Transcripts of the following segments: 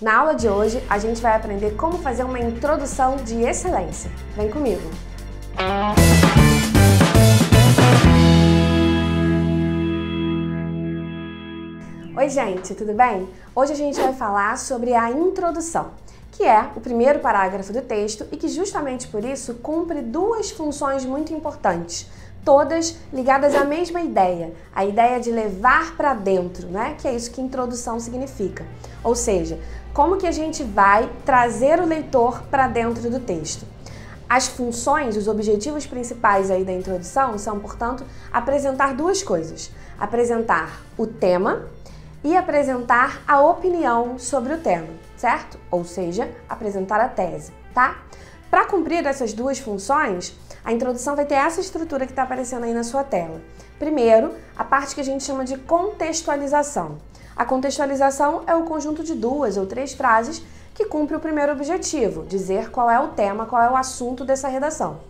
Na aula de hoje, a gente vai aprender como fazer uma introdução de excelência. Vem comigo! Oi, gente, tudo bem? Hoje a gente vai falar sobre a introdução, que é o primeiro parágrafo do texto e que, justamente por isso, cumpre duas funções muito importantes todas ligadas à mesma ideia, a ideia de levar para dentro, né? Que é isso que introdução significa. Ou seja, como que a gente vai trazer o leitor para dentro do texto. As funções, os objetivos principais aí da introdução são, portanto, apresentar duas coisas: apresentar o tema e apresentar a opinião sobre o tema, certo? Ou seja, apresentar a tese, tá? Para cumprir essas duas funções, a introdução vai ter essa estrutura que está aparecendo aí na sua tela. Primeiro, a parte que a gente chama de contextualização. A contextualização é o conjunto de duas ou três frases que cumpre o primeiro objetivo, dizer qual é o tema, qual é o assunto dessa redação.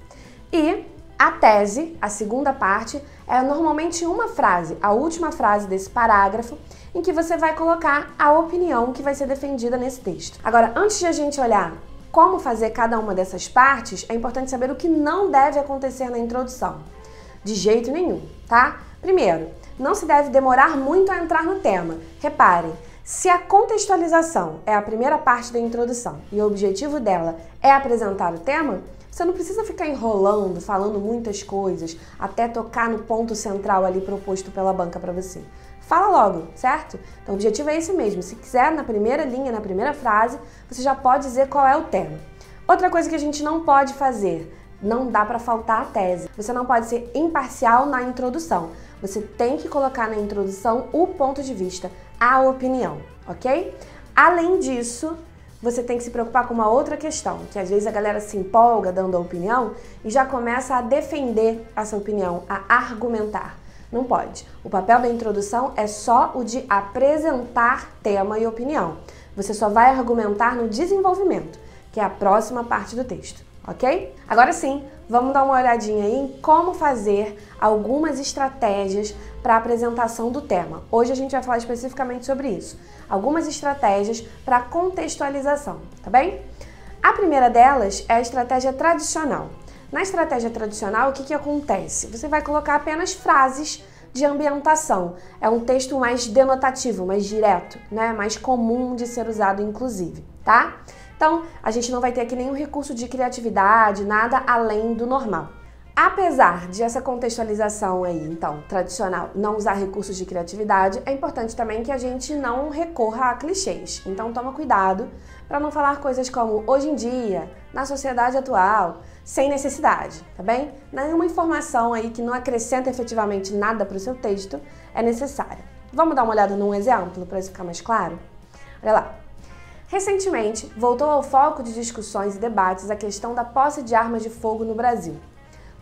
E a tese, a segunda parte, é normalmente uma frase, a última frase desse parágrafo, em que você vai colocar a opinião que vai ser defendida nesse texto. Agora, antes de a gente olhar como fazer cada uma dessas partes, é importante saber o que não deve acontecer na introdução. De jeito nenhum, tá? Primeiro, não se deve demorar muito a entrar no tema. Reparem, se a contextualização é a primeira parte da introdução e o objetivo dela é apresentar o tema, você não precisa ficar enrolando, falando muitas coisas, até tocar no ponto central ali proposto pela banca para você. Fala logo, certo? Então o objetivo é esse mesmo. Se quiser, na primeira linha, na primeira frase, você já pode dizer qual é o tema. Outra coisa que a gente não pode fazer, não dá para faltar a tese. Você não pode ser imparcial na introdução. Você tem que colocar na introdução o ponto de vista, a opinião, ok? Além disso, você tem que se preocupar com uma outra questão, que às vezes a galera se empolga dando a opinião e já começa a defender essa opinião, a argumentar. Não pode. O papel da introdução é só o de apresentar tema e opinião. Você só vai argumentar no desenvolvimento, que é a próxima parte do texto, ok? Agora sim, vamos dar uma olhadinha aí em como fazer algumas estratégias para apresentação do tema. Hoje a gente vai falar especificamente sobre isso. Algumas estratégias para contextualização, tá bem? A primeira delas é a estratégia tradicional. Na estratégia tradicional, o que, que acontece? Você vai colocar apenas frases de ambientação. É um texto mais denotativo, mais direto, né? mais comum de ser usado, inclusive, tá? Então, a gente não vai ter aqui nenhum recurso de criatividade, nada além do normal. Apesar de essa contextualização aí, então, tradicional, não usar recursos de criatividade, é importante também que a gente não recorra a clichês. Então, toma cuidado para não falar coisas como hoje em dia, na sociedade atual, sem necessidade, tá bem? Nenhuma informação aí que não acrescenta efetivamente nada para o seu texto é necessária. Vamos dar uma olhada num exemplo para isso ficar mais claro? Olha lá. Recentemente, voltou ao foco de discussões e debates a questão da posse de armas de fogo no Brasil.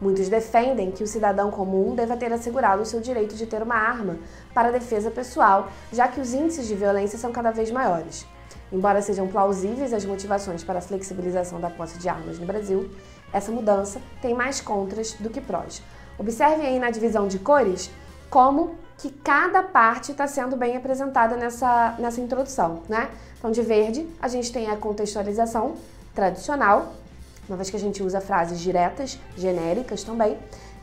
Muitos defendem que o cidadão comum deva ter assegurado o seu direito de ter uma arma para defesa pessoal, já que os índices de violência são cada vez maiores. Embora sejam plausíveis as motivações para a flexibilização da posse de armas no Brasil, essa mudança tem mais contras do que prós. Observem aí na divisão de cores como que cada parte está sendo bem apresentada nessa, nessa introdução, né? Então, de verde, a gente tem a contextualização tradicional, uma vez que a gente usa frases diretas, genéricas também,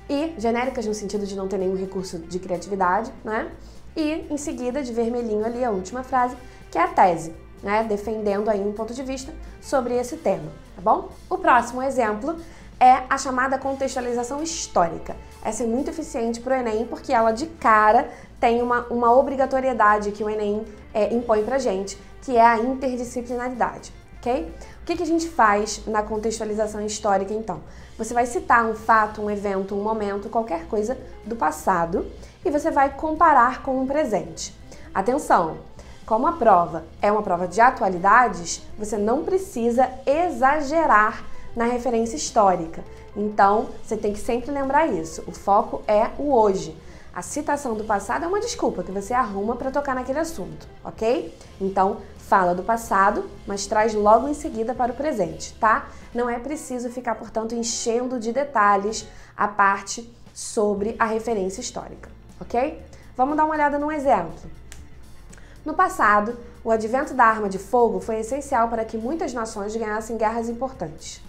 e genéricas no sentido de não ter nenhum recurso de criatividade, né? E em seguida, de vermelhinho ali, a última frase, que é a tese né, defendendo aí um ponto de vista sobre esse tema, tá bom? O próximo exemplo é a chamada contextualização histórica. Essa é muito eficiente para o Enem porque ela de cara tem uma, uma obrigatoriedade que o Enem é, impõe para gente, que é a interdisciplinaridade, ok? O que, que a gente faz na contextualização histórica então? Você vai citar um fato, um evento, um momento, qualquer coisa do passado e você vai comparar com o presente. Atenção! Como a prova é uma prova de atualidades, você não precisa exagerar na referência histórica. Então, você tem que sempre lembrar isso. O foco é o hoje. A citação do passado é uma desculpa que você arruma para tocar naquele assunto, ok? Então, fala do passado, mas traz logo em seguida para o presente, tá? Não é preciso ficar, portanto, enchendo de detalhes a parte sobre a referência histórica, ok? Vamos dar uma olhada num exemplo. No passado, o advento da arma de fogo foi essencial para que muitas nações ganhassem guerras importantes.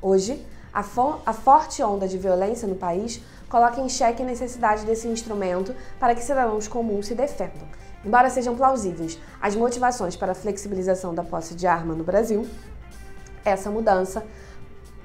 Hoje, a, fo a forte onda de violência no país coloca em xeque a necessidade desse instrumento para que cidadãos comuns se defendam. Embora sejam plausíveis as motivações para a flexibilização da posse de arma no Brasil, essa mudança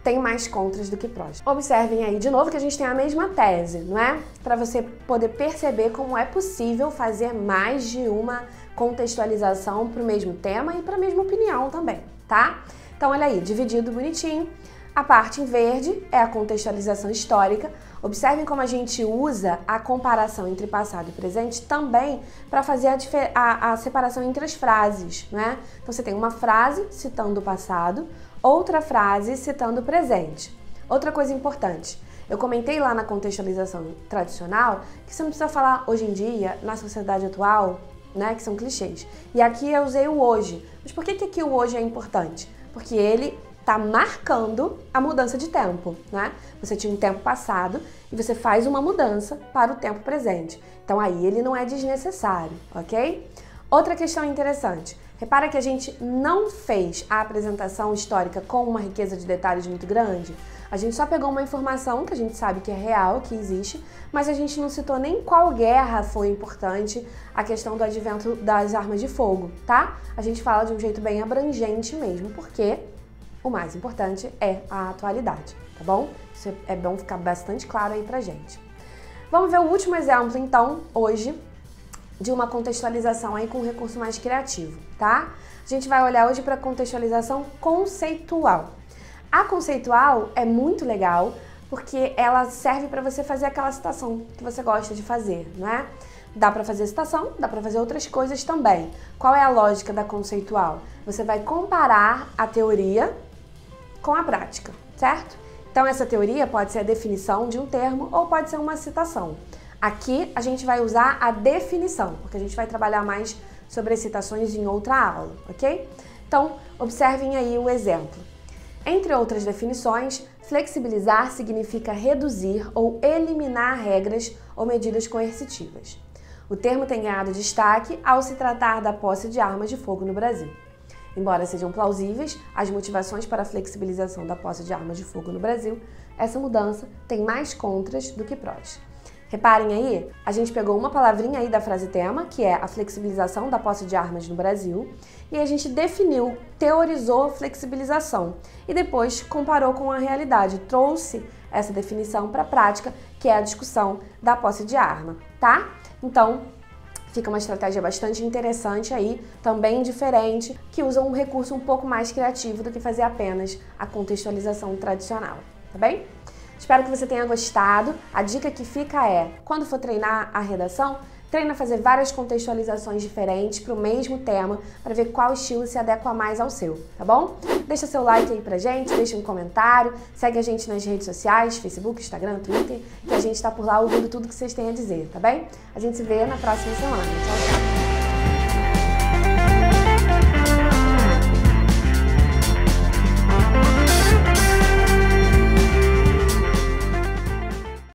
tem mais contras do que prós. Observem aí de novo que a gente tem a mesma tese, não é? Para você poder perceber como é possível fazer mais de uma contextualização para o mesmo tema e para a mesma opinião também, tá? Então, olha aí, dividido bonitinho. A parte em verde é a contextualização histórica. Observem como a gente usa a comparação entre passado e presente também para fazer a, a, a, separação entre as frases, né? Então você tem uma frase citando o passado, outra frase citando o presente. Outra coisa importante, eu comentei lá na contextualização tradicional que você não precisa falar hoje em dia, na sociedade atual, né, que são clichês. E aqui eu usei o hoje. Mas por que, que aqui o hoje é importante? Porque ele está marcando a mudança de tempo, né? Você tinha um tempo passado e você faz uma mudança para o tempo presente. Então aí ele não é desnecessário, ok? Outra questão interessante. Repara que a gente não fez a apresentação histórica com uma riqueza de detalhes muito grande. A gente só pegou uma informação que a gente sabe que é real, que existe, mas a gente não citou nem qual guerra foi importante a questão do advento das armas de fogo, tá? A gente fala de um jeito bem abrangente mesmo, porque o mais importante é a atualidade, tá bom? Isso é bom ficar bastante claro aí pra gente. Vamos ver o último exemplo, então, hoje, de uma contextualização aí com um recurso mais criativo, tá? A gente vai olhar hoje para contextualização conceitual. A conceitual é muito legal porque ela serve para você fazer aquela citação que você gosta de fazer, não é? Dá para fazer citação, dá para fazer outras coisas também. Qual é a lógica da conceitual? Você vai comparar a teoria com a prática, certo? Então, essa teoria pode ser a definição de um termo ou pode ser uma citação. Aqui a gente vai usar a definição, porque a gente vai trabalhar mais sobre as citações em outra aula, ok? Então, observem aí o exemplo. Entre outras definições, flexibilizar significa reduzir ou eliminar regras ou medidas coercitivas. O termo tem ganhado destaque ao se tratar da posse de armas de fogo no Brasil. Embora sejam plausíveis as motivações para a flexibilização da posse de armas de fogo no Brasil, essa mudança tem mais contras do que prós. Reparem aí, a gente pegou uma palavrinha aí da frase tema, que é a flexibilização da posse de armas no Brasil, e a gente definiu, teorizou flexibilização e depois comparou com a realidade, trouxe essa definição para a prática, que é a discussão da posse de arma, tá? Então, Fica uma estratégia bastante interessante aí, também diferente, que usa um recurso um pouco mais criativo do que fazer apenas a contextualização tradicional, tá bem? Espero que você tenha gostado. A dica que fica é, quando for treinar a redação, treina fazer várias contextualizações diferentes para o mesmo tema, para ver qual estilo se adequa mais ao seu, tá bom? Deixa seu like aí pra gente, deixa um comentário, segue a gente nas redes sociais, Facebook, Instagram, Twitter, que a gente está por lá ouvindo tudo que vocês têm a dizer, tá bem? A gente se vê na próxima semana. Tchau, tchau!